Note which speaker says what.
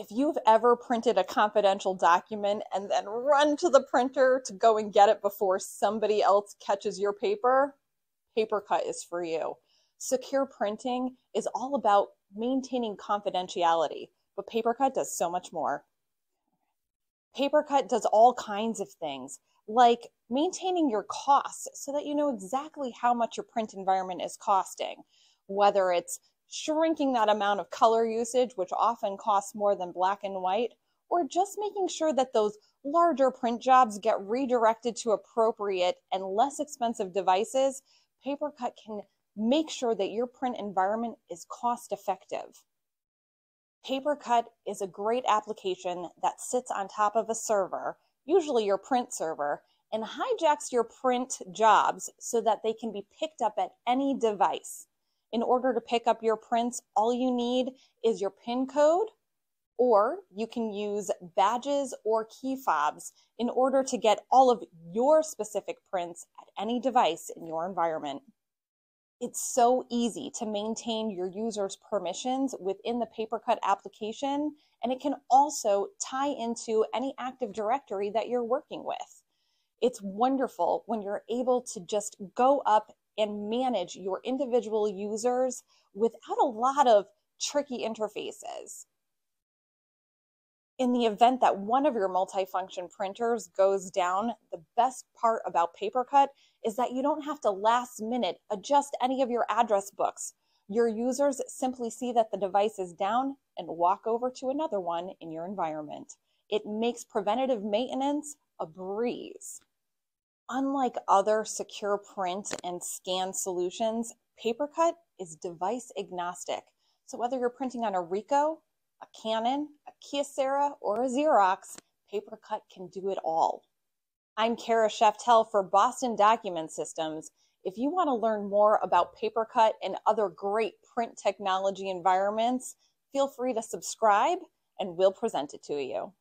Speaker 1: if you've ever printed a confidential document and then run to the printer to go and get it before somebody else catches your paper, PaperCut is for you. Secure printing is all about maintaining confidentiality, but PaperCut does so much more. PaperCut does all kinds of things, like maintaining your costs so that you know exactly how much your print environment is costing, whether it's shrinking that amount of color usage, which often costs more than black and white, or just making sure that those larger print jobs get redirected to appropriate and less expensive devices, PaperCut can make sure that your print environment is cost effective. PaperCut is a great application that sits on top of a server, usually your print server, and hijacks your print jobs so that they can be picked up at any device. In order to pick up your prints, all you need is your PIN code, or you can use badges or key fobs in order to get all of your specific prints at any device in your environment. It's so easy to maintain your users' permissions within the PaperCut application, and it can also tie into any Active Directory that you're working with. It's wonderful when you're able to just go up and manage your individual users without a lot of tricky interfaces. In the event that one of your multifunction printers goes down, the best part about PaperCut is that you don't have to last minute adjust any of your address books. Your users simply see that the device is down and walk over to another one in your environment. It makes preventative maintenance a breeze. Unlike other secure print and scan solutions, PaperCut is device agnostic. So whether you're printing on a Ricoh, a Canon, a Kyocera, or a Xerox, PaperCut can do it all. I'm Kara Sheftel for Boston Document Systems. If you want to learn more about PaperCut and other great print technology environments, feel free to subscribe and we'll present it to you.